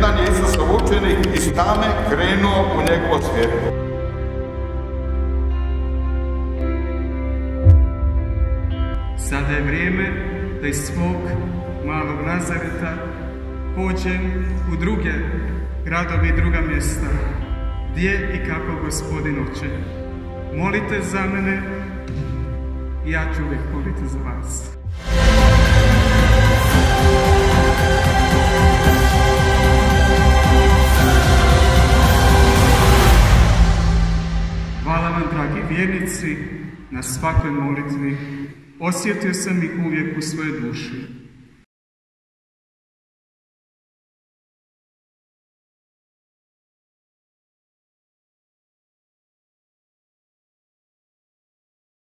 jedan je Isusov učenik iz tame krenuo u njegovo svijetu. Sada je vrijeme da iz svog malog Nazareta pođem u druge gradove i druga mjesta, gdje i kako gospodin oče. Molite za mene ja ću uvijek moliti za vas. Vjernici, na svakoj molitvi. Osjetio sam ih uvijek u svojoj duši.